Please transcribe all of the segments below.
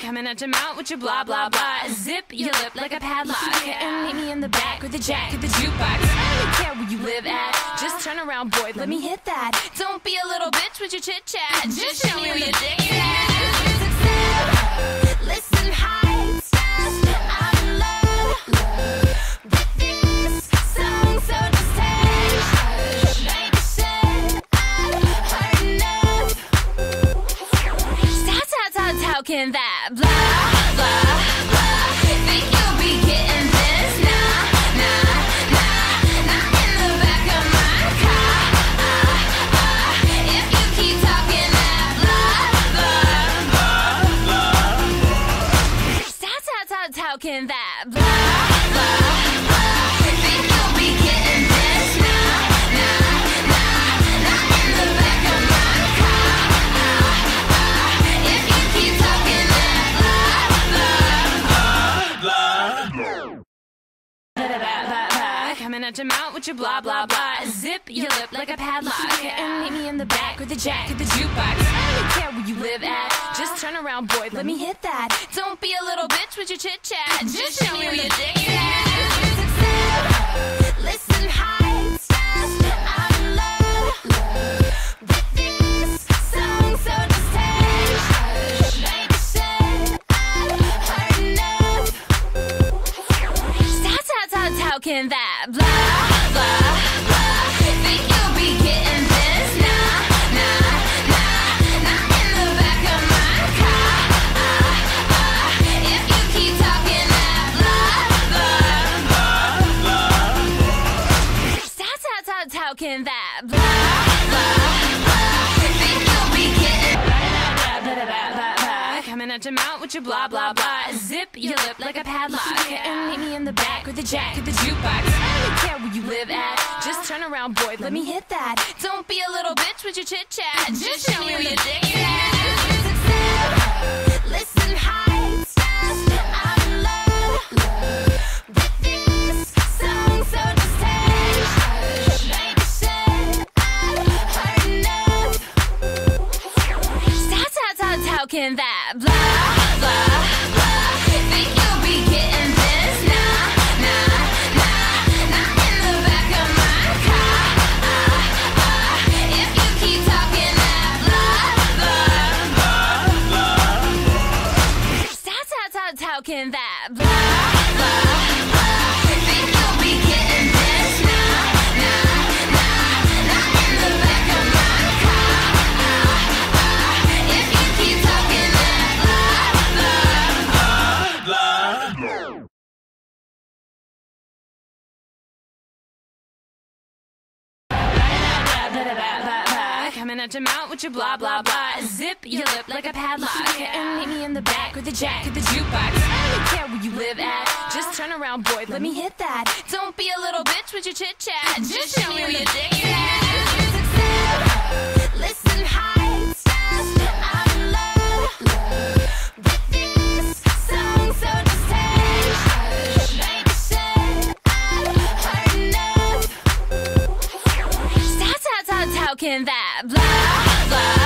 Coming at your mouth with your blah blah blah. Zip your lip like a padlock. And meet me in the back with the jack of the jukebox. I don't care where you live at. Just turn around, boy. Let me hit that. Don't be a little bitch with your chit chat. Just show me your dick at your mouth with your blah blah blah. Zip your lip like a padlock. And meet me in the back with the jack of the jukebox. I don't care where you live at. Just turn around, boy. Let me hit that. Don't be a little bitch with your chit chat. Just show me where your dick is at. Coming at your mouth with your blah blah blah. Zip your lip like a padlock. And meet me in the back with the jack of the jukebox. I don't care where you live at. Just turn around, boy. Let me hit that. Don't be a little bitch with your chit chat. Just show me where your dick is at. Listen, high stars. I'm Coming at your mouth with your blah blah blah. Zip your lip like a padlock. And meet me in the back with the jack of the jukebox. I don't care where you live at. Just turn around, boy. Let me hit that. Don't be a little bitch with your chit chat. Just show me where your dick is at. Talking that blah, blah.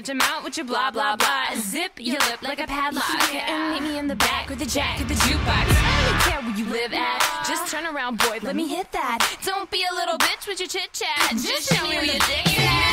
At your mouth with your blah blah blah. Zip your lip like a padlock. And meet me in the back with the jack of the jukebox. I don't care where you live at. Just turn around, boy. Let me hit that. Don't be a little bitch with your chit chat. Just show me where your dick is at.